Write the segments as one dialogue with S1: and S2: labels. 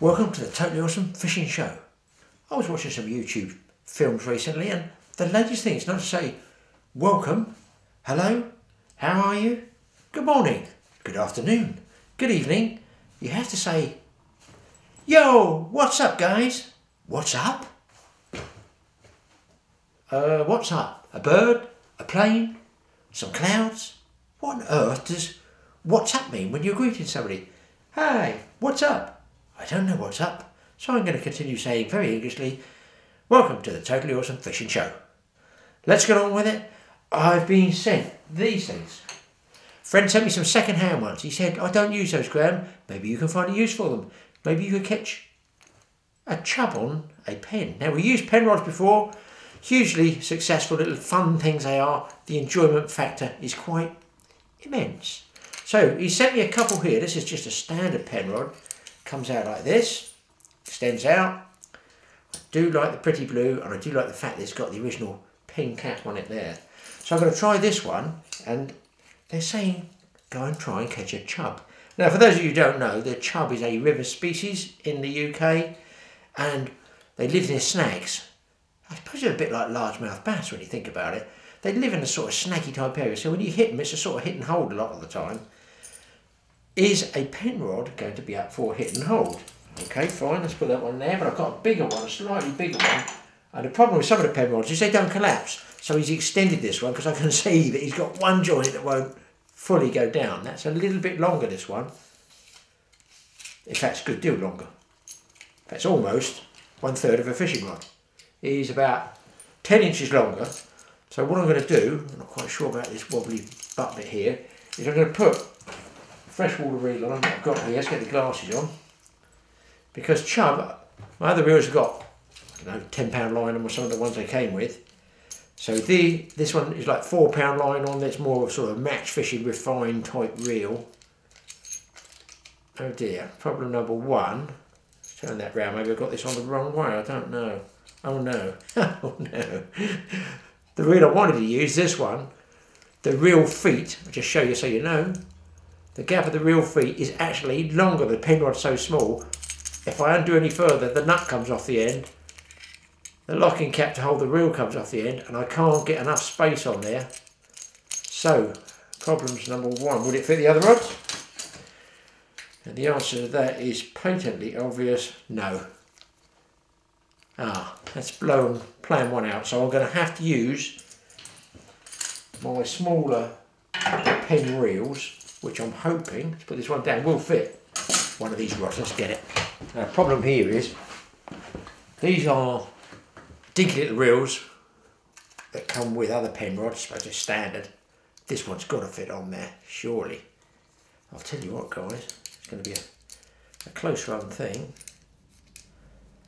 S1: Welcome to the Totally Awesome Fishing Show. I was watching some YouTube films recently, and the latest thing is not to say welcome, hello, how are you, good morning, good afternoon, good evening. You have to say, yo, what's up, guys? What's up? Uh, what's up? A bird? A plane? Some clouds? What on earth does what's up mean when you're greeting somebody? Hey, what's up? I don't know what's up, so I'm going to continue saying very Englishly, Welcome to the Totally Awesome Fishing Show. Let's get on with it. I've been sent these things. Friend sent me some second-hand ones. He said, I don't use those, Graeme. Maybe you can find a use for them. Maybe you could catch a chub on a pen. Now, we used pen rods before. Hugely successful little fun things they are. The enjoyment factor is quite immense. So he sent me a couple here. This is just a standard pen rod. Comes out like this, extends out. I do like the pretty blue and I do like the fact that it's got the original pin cap on it there. So I'm going to try this one and they're saying go and try and catch a chub. Now for those of you who don't know, the chub is a river species in the UK and they live near snags. I suppose they're a bit like largemouth bass when you think about it. They live in a sort of snaggy type area, so when you hit them, it's a sort of hit and hold a lot of the time. Is a pen rod going to be up for hit and hold? Okay, fine, let's put that one there, but I've got a bigger one, a slightly bigger one. And the problem with some of the pen rods is they don't collapse. So he's extended this one because I can see that he's got one joint that won't fully go down. That's a little bit longer, this one. In fact, it's a good deal longer. That's almost one third of a fishing rod. He's about 10 inches longer. So what I'm going to do, I'm not quite sure about this wobbly butt bit here, is I'm going to put freshwater reel on I've got here, let's get the glasses on. Because chub, my other reels have got, I don't know, 10 pound line on some of the ones they came with. So the this one is like four pound line on, That's more of sort of match fishing refined type reel. Oh dear, problem number one. Turn that round, maybe I've got this on the wrong way, I don't know. Oh no, oh no. The reel I wanted to use, this one, the reel feet, I'll just show you so you know, the gap of the reel feet is actually longer, the pen rod's so small. If I undo any further, the nut comes off the end, the locking cap to hold the reel comes off the end, and I can't get enough space on there. So, problems number one, would it fit the other rods? And the answer to that is patently obvious, no. Ah, let's blow plan one out. So I'm going to have to use my smaller pen reels, which I'm hoping, let's put this one down, will fit one of these rods. Let's get it. Now, the problem here is these are dinky little reels that come with other pen rods, but just standard. This one's got to fit on there, surely. I'll tell you what, guys, it's going to be a, a close run thing.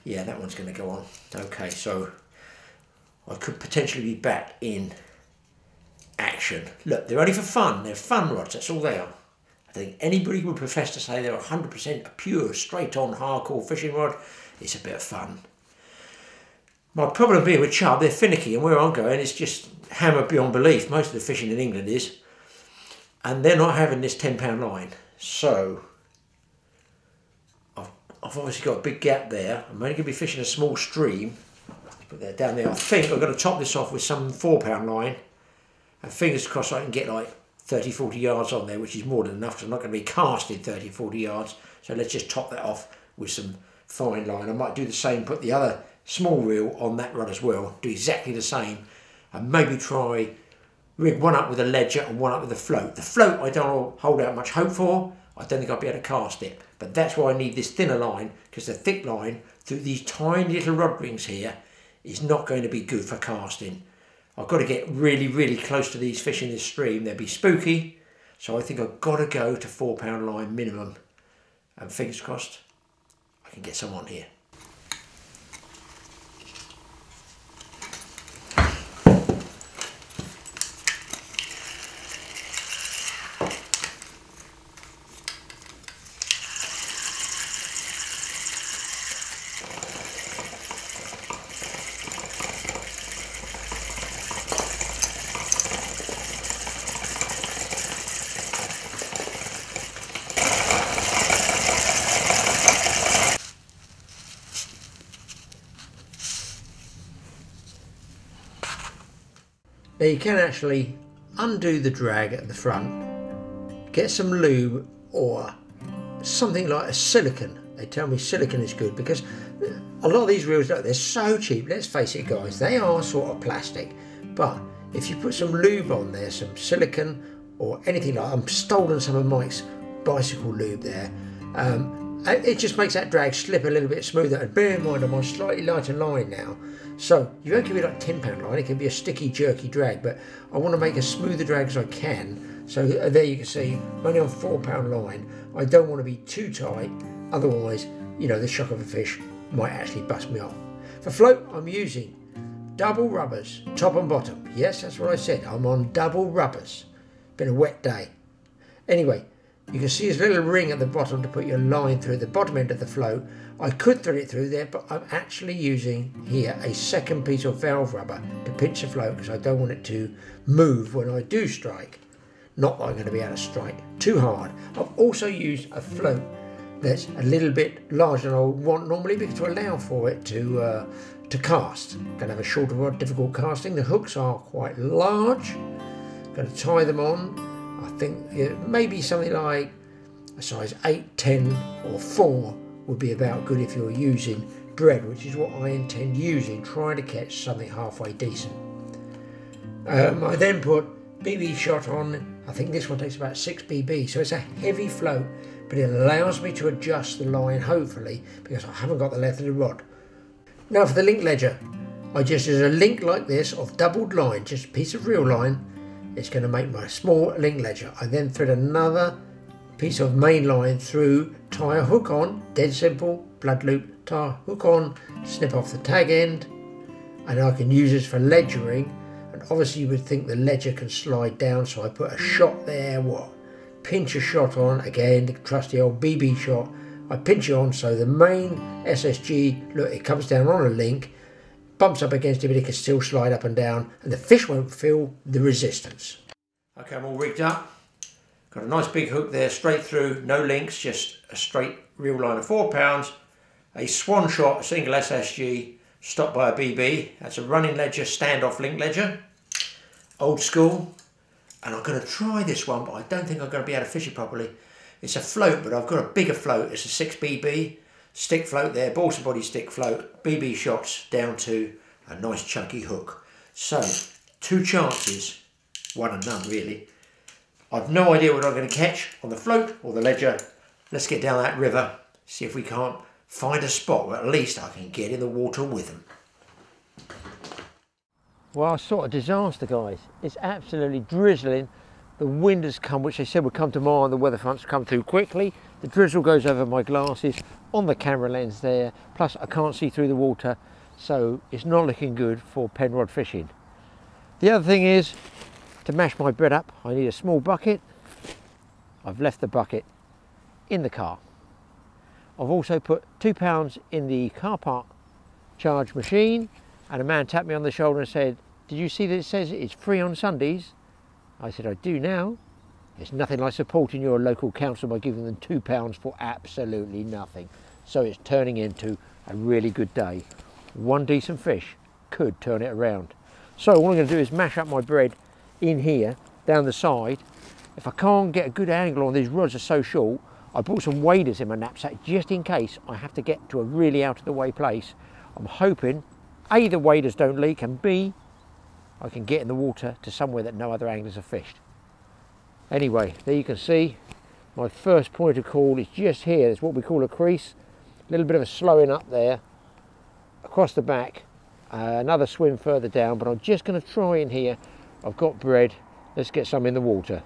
S1: Yeah, that one's going to go on. Okay, so I could potentially be back in action. Look, they're only for fun. They're fun rods. That's all they are. I think anybody would profess to say they're 100% a pure, straight-on, hardcore fishing rod. It's a bit of fun. My problem being with chub, they're finicky, and where I'm going is just hammer beyond belief. Most of the fishing in England is, and they're not having this ten-pound line. So I've, I've obviously got a big gap there. I'm only going to be fishing a small stream. Put that down there. I think I'm going to top this off with some four-pound line, and fingers crossed I can get like 30, 40 yards on there, which is more than enough because I'm not going to be casting 30, 40 yards. So let's just top that off with some fine line. I might do the same, put the other small reel on that rod as well, do exactly the same, and maybe try rig one up with a ledger and one up with a float. The float I don't hold out much hope for. I don't think I'll be able to cast it, but that's why I need this thinner line because the thick line through these tiny little rod rings here is not going to be good for casting. I've got to get really, really close to these fish in this stream. They'll be spooky. So I think I've got to go to four pound line minimum. And fingers crossed, I can get some on here.
S2: Now you can actually undo the drag at the front, get some lube or something like a silicone. They tell me silicone is good because a lot of these reels, look, they're so cheap. Let's face it, guys, they are sort of plastic. But if you put some lube on there, some silicone or anything like, I'm stolen some of Mike's bicycle lube there. Um, it just makes that drag slip a little bit smoother. And bear in mind, I'm on slightly lighter line now, so you won't give me like 10 pound line. It can be a sticky, jerky drag, but I want to make as smooth a drag as I can. So uh, there you can see, I'm only on four pound line. I don't want to be too tight, otherwise, you know, the shock of a fish might actually bust me off. For float, I'm using double rubbers, top and bottom. Yes, that's what I said. I'm on double rubbers. Been a wet day. Anyway, you can see this little ring at the bottom to put your line through the bottom end of the float. I could thread it through there, but I'm actually using here a second piece of valve rubber to pinch the float because I don't want it to move when I do strike. Not that I'm going to be able to strike too hard. I've also used a float that's a little bit larger than I would want normally because to allow for it to uh, to cast. Going to have a shorter rod, difficult casting. The hooks are quite large. Going to tie them on I think maybe something like a size 8, 10 or 4 would be about good if you're using bread, which is what I intend using, trying to catch something halfway decent. Um, I then put BB shot on, I think this one takes about 6 BB, so it's a heavy float, but it allows me to adjust the line hopefully because I haven't got the length of the rod. Now for the link ledger, I just use a link like this of doubled line, just a piece of reel line it's going to make my small link ledger. I then thread another piece of main line through, tie a hook on, dead simple, blood loop, tie a hook on, snip off the tag end, and I can use this for ledgering. And obviously, you would think the ledger can slide down, so I put a shot there, what? Pinch a shot on, again, the trusty old BB shot. I pinch it on so the main SSG, look, it comes down on a link bumps up against it, but it can still slide up and down, and the fish won't feel the resistance. Okay, I'm all rigged up. Got a nice big hook there, straight through, no links, just a straight reel line of four pounds. A swan shot, single SSG, stopped by a BB. That's a running ledger, standoff link ledger. Old school. And I'm going to try this one, but I don't think I'm going to be able to fish it properly. It's a float, but I've got a bigger float. It's a 6BB stick float there, balsa body stick float, BB shots down to a nice chunky hook. So, two chances, one and none really. I've no idea what I'm going to catch on the float or the ledger. Let's get down that river, see if we can't find a spot where at least I can get in the water with them. Well, sort of disaster, guys. It's absolutely drizzling. The wind has come, which they said would come tomorrow, and the weather front's come through quickly. The drizzle goes over my glasses on the camera lens there, plus I can't see through the water, so it's not looking good for penrod fishing. The other thing is, to mash my bread up, I need a small bucket. I've left the bucket in the car. I've also put two pounds in the car park charge machine, and a man tapped me on the shoulder and said, did you see that it says it's free on Sundays? I said, I do now. It's nothing like supporting your local council by giving them two pounds for absolutely nothing. So it's turning into a really good day. One decent fish could turn it around. So all I'm going to do is mash up my bread in here, down the side. If I can't get a good angle on these rods are so short, I brought some waders in my knapsack just in case I have to get to a really out of the way place. I'm hoping A, the waders don't leak and B, I can get in the water to somewhere that no other anglers have fished. Anyway, there you can see my first point of call is just here. It's what we call a crease. A little bit of a slowing up there across the back. Uh, another swim further down, but I'm just going to try in here. I've got bread. Let's get some in the water.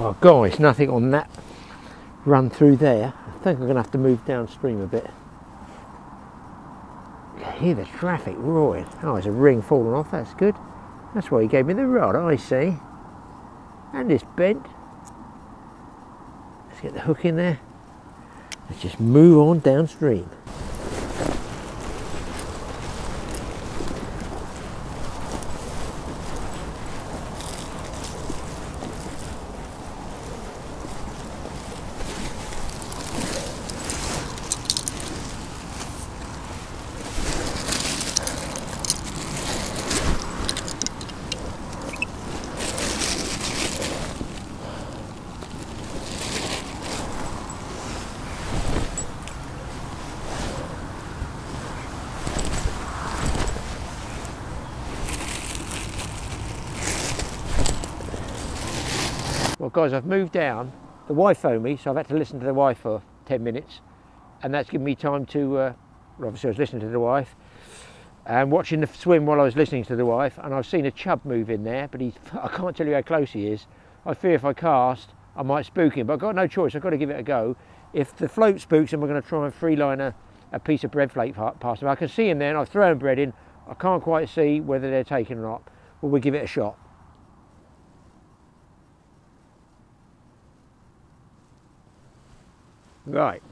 S2: Oh, well, guys, nothing on that run through there. I think I'm going to have to move downstream a bit. I hear the traffic roaring. Oh, there's a ring falling off. That's good. That's why he gave me the rod, I see. And it's bent. Let's get the hook in there. Let's just move on downstream. Well, guys, I've moved down. The wife phoned me, so I've had to listen to the wife for 10 minutes. And that's given me time to, uh, obviously, I was listening to the wife and watching the swim while I was listening to the wife. And I've seen a chub move in there, but he's, I can't tell you how close he is. I fear if I cast, I might spook him, but I've got no choice. I've got to give it a go. If the float spooks him, we're going to try and free line a, a piece of bread flake past him. I can see him there, and I've thrown bread in. I can't quite see whether they're taken or not, we'll give it a shot. Right.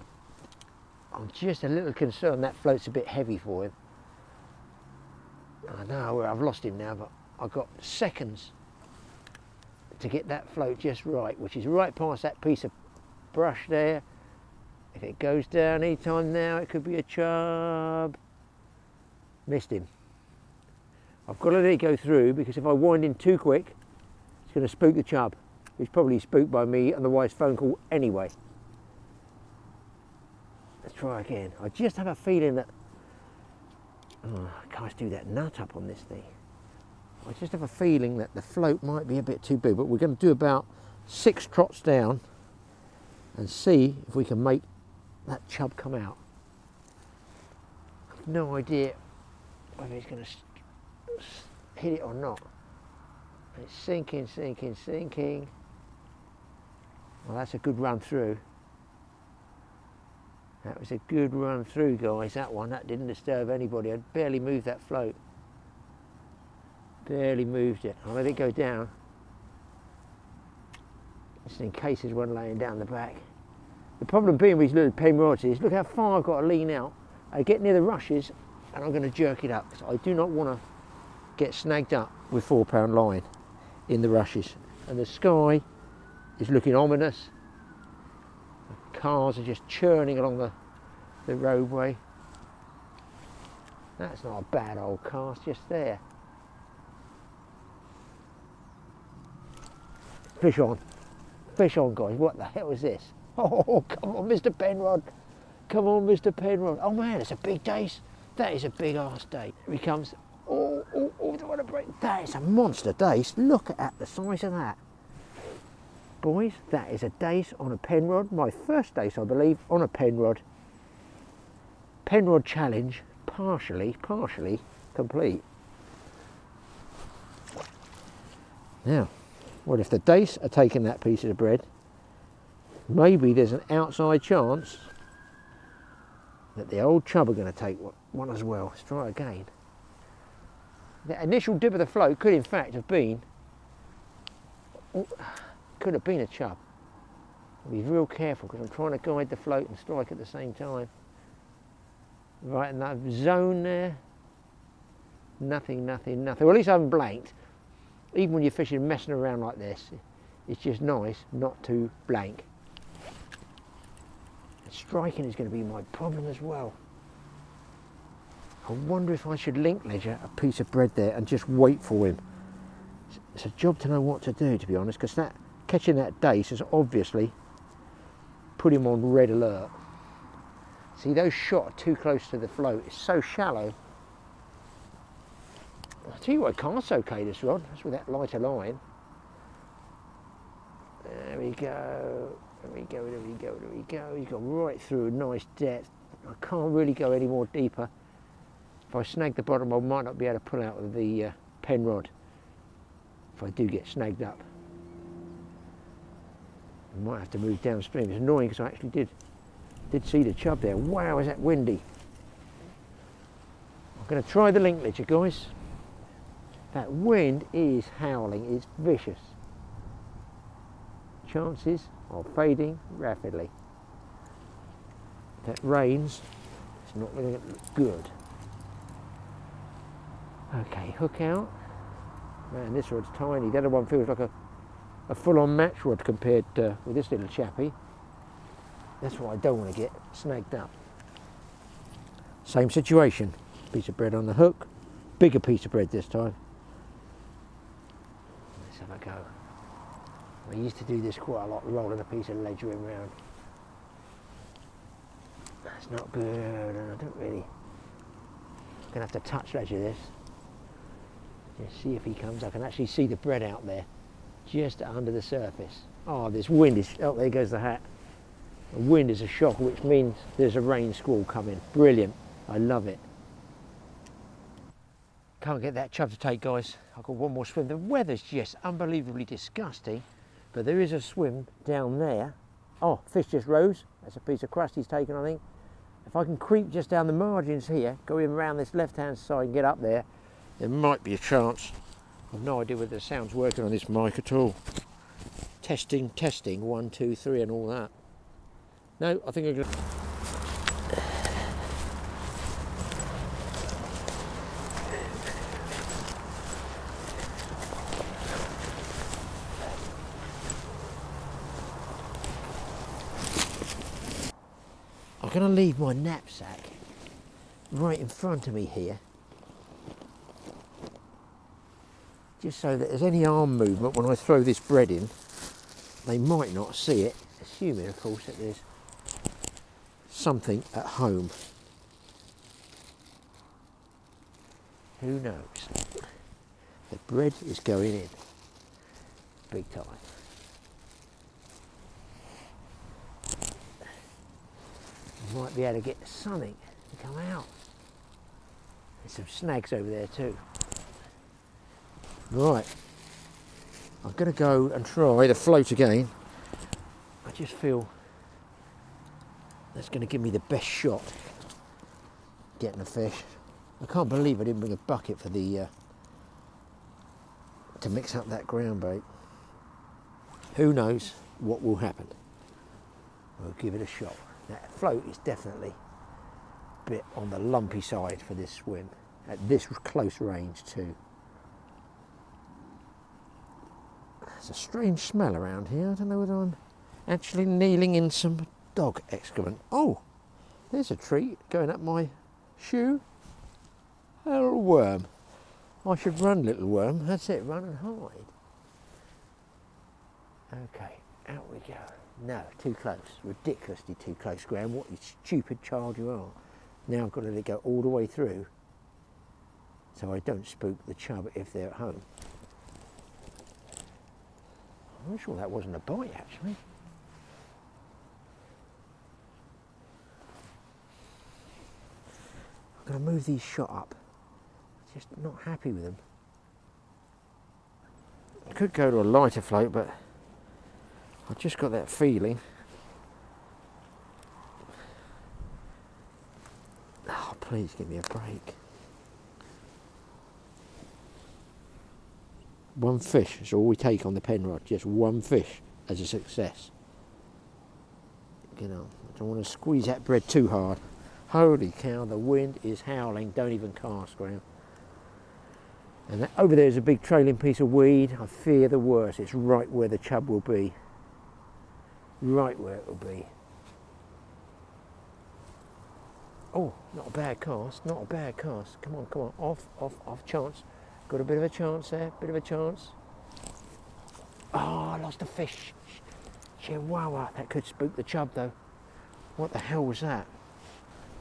S2: I'm just a little concerned that float's a bit heavy for him. I know I've lost him now, but I've got seconds to get that float just right, which is right past that piece of brush there. If it goes down any time now, it could be a chub. Missed him. I've got to let it go through because if I wind in too quick, it's going to spook the chub. He's probably spooked by me and the wife's phone call anyway. Try again. I just have a feeling that. Oh, guys, do that nut up on this thing. I just have a feeling that the float might be a bit too big, but we're going to do about six trots down and see if we can make that chub come out. I've no idea whether he's going to hit it or not. It's sinking, sinking, sinking. Well, that's a good run through. That was a good run through, guys. That one, that didn't disturb anybody. I barely moved that float. Barely moved it. I'll let it go down. Just in case there's one laying down the back. The problem being with these little pen rods is, look how far I've got to lean out. I get near the rushes and I'm going to jerk it up because I do not want to get snagged up with four pound line in the rushes. And the sky is looking ominous cars are just churning along the, the roadway. That's not a bad old cast just there. Fish on. Fish on, guys. What the hell is this? Oh, come on, Mr. Penrod. Come on, Mr. Penrod. Oh, man, it's a big dace. That is a big ass dace. Here he comes. Oh, oh, oh, don't want to break. That is a monster dace. Look at the size of that. Boys, that is a dace on a penrod. My first dace, I believe, on a penrod. Penrod challenge, partially, partially complete. Now, what if the dace are taking that piece of bread? Maybe there's an outside chance that the old chub are going to take one as well. Let's try again. The initial dip of the float could in fact have been could have been a chub. I'll be real careful because I'm trying to guide the float and strike at the same time. Right in that zone there, nothing, nothing, nothing. Well, at least I haven't blanked. Even when you're fishing messing around like this, it's just nice not to blank. Striking is going to be my problem as well. I wonder if I should link ledger a piece of bread there and just wait for him. It's a job to know what to do, to be honest, because that catching that dace has obviously put him on red alert. See, those shot too close to the float. It's so shallow. I'll tell you what, cast's okay, this rod. That's with that lighter line. There we go. There we go, there we go, there we go. He's gone right through a nice depth. I can't really go any more deeper. If I snag the bottom, I might not be able to pull out of the uh, pen rod if I do get snagged up. I might have to move downstream. It's annoying because I actually did did see the chub there. Wow, is that windy. I'm going to try the link you guys. That wind is howling, it's vicious. Chances are fading rapidly. That rains, it's not going to look good. Okay, hook out. Man, this rod's tiny. The other one feels like a, a full-on match rod compared to, with this little chappie. That's what I don't want to get snagged up. Same situation. Piece of bread on the hook. Bigger piece of bread this time. Let's have a go. I used to do this quite a lot, rolling a piece of ledger around. That's not good. I don't really. I'm gonna have to touch ledger this. Just see if he comes. I can actually see the bread out there, just under the surface. Oh, this wind is. Oh, there goes the hat. The wind is a shock, which means there's a rain squall coming. Brilliant. I love it. Can't get that chub to take, guys. I've got one more swim. The weather's just unbelievably disgusting, but there is a swim down there. Oh, fish just rose. That's a piece of crust he's taken, I think. If I can creep just down the margins here, go in around this left-hand side and get up there, there might be a chance. I've no idea whether the sound's working on this mic at all. Testing, testing, one, two, three, and all that. No, I think I'm going to... I'm going to leave my knapsack right in front of me here just so that there's any arm movement when I throw this bread in they might not see it assuming of course that there's something at home. Who knows? The bread is going in big time. Might be able to get something to come out. There's some snags over there too. Right, I'm going to go and try the float again. I just feel that's going to give me the best shot getting a fish. I can't believe I didn't bring a bucket for the uh, to mix up that ground bait. Who knows what will happen? We'll give it a shot. That float is definitely a bit on the lumpy side for this swim at this close range too. There's a strange smell around here. I don't know whether I'm actually kneeling in some dog excrement. Oh, there's a treat going up my shoe. A little worm. I should run, little worm. That's it, run and hide. Okay, out we go. No, too close. Ridiculously too close, Graeme. What a stupid child you are. Now I've got to let it go all the way through so I don't spook the chub if they're at home. I'm sure that wasn't a bite, actually. I'm going to move these shot up. Just not happy with them. I could go to a lighter float, but I've just got that feeling. Oh, please give me a break. One fish is all we take on the Penrod, just one fish as a success. You know, I don't want to squeeze that bread too hard. Holy cow, the wind is howling. Don't even cast, Graeme. And that, over there is a big trailing piece of weed. I fear the worst. It's right where the chub will be. Right where it will be. Oh, not a bad cast. Not a bad cast. Come on, come on. Off, off, off. Chance. Got a bit of a chance there. Bit of a chance. Oh, I lost a fish. Chihuahua. That could spook the chub though. What the hell was that?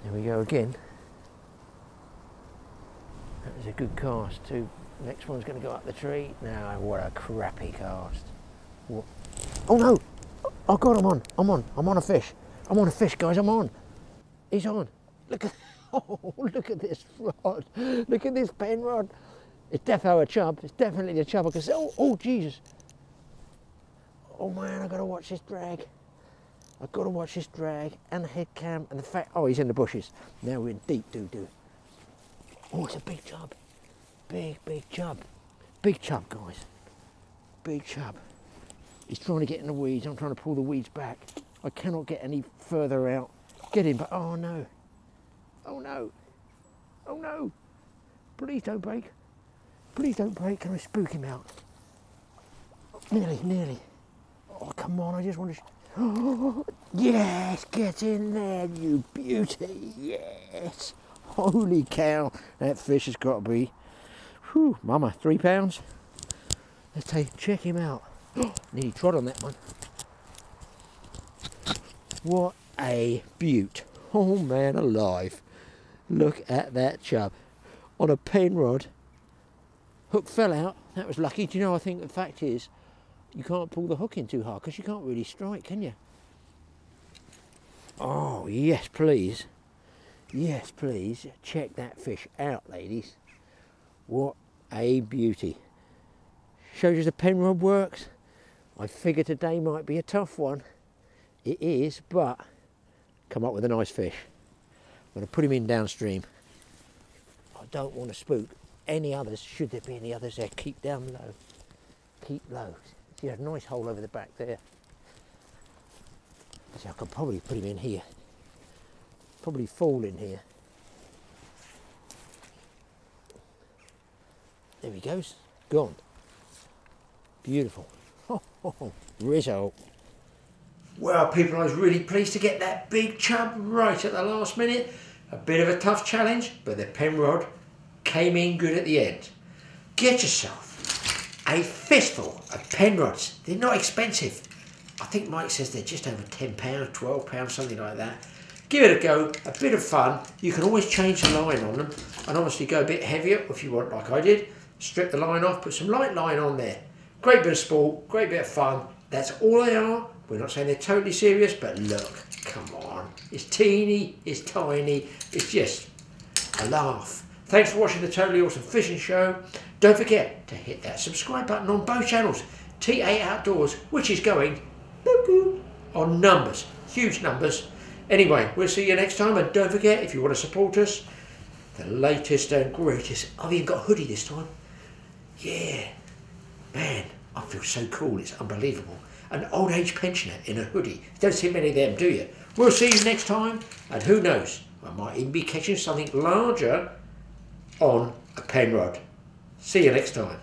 S2: There we go again. That was a good cast too. Next one's going to go up the tree. Now, what a crappy cast. What? Oh no! Oh God, I'm on. I'm on. I'm on a fish. I'm on a fish, guys. I'm on. He's on. Look at. Oh, look at this rod. Look at this pen rod. It's definitely a chub. It's definitely a chub. I can oh, oh, Jesus. Oh man, I gotta watch this drag. I've got to watch this drag and the head cam and the fact. Oh, he's in the bushes. Now we're in deep doo doo. Oh, it's a big chub. Big, big chub. Big chub, guys. Big chub. He's trying to get in the weeds. I'm trying to pull the weeds back. I cannot get any further out. Get him, but oh no. Oh no. Oh no. Please don't break. Please don't break. Can I spook him out? Nearly, nearly. Oh, come on. I just want to. Oh, yes, get in there, you beauty. Yes. Holy cow. That fish has got to be. Whew, mama, three pounds. Let's take, check him out. Nearly trod on that one. What a beaut. Oh man alive. Look at that chub. On a Penrod. Hook fell out. That was lucky. Do you know, I think the fact is, you can't pull the hook in too hard because you can't really strike, can you? Oh, yes, please. Yes, please. Check that fish out, ladies. What a beauty. Shows you the Penrod works. I figure today might be a tough one. It is, but come up with a nice fish. I'm going to put him in downstream. I don't want to spook any others. Should there be any others there, keep down low. Keep low. See, a nice hole over the back there. See, I could probably put him in here. Probably fall in here. There he goes. Gone. Beautiful. Result.
S1: Well, people, I was really pleased to get that big chub right at the last minute. A bit of a tough challenge, but the Penrod came in good at the end. Get yourself a fistful of Penrods. They're not expensive. I think Mike says they're just over £10, £12, something like that. Give it a go, a bit of fun. You can always change the line on them and obviously go a bit heavier if you want, like I did. Strip the line off, put some light line on there. Great bit of sport, great bit of fun. That's all they are. We're not saying they're totally serious, but look, come on. It's teeny, it's tiny, it's just a laugh. Thanks for watching the Totally Awesome Fishing Show. Don't forget to hit that subscribe button on both channels. TA Outdoors, which is going on numbers, huge numbers. Anyway, we'll see you next time. And don't forget, if you want to support us, the latest and greatest. I've even got a hoodie this time. Yeah. Man, I feel so cool. It's unbelievable. An old age pensioner in a hoodie. Don't see many of them, do you? We'll see you next time. And who knows, I might even be catching something larger on a Penrod. See you next time.